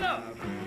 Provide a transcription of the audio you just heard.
Não, não.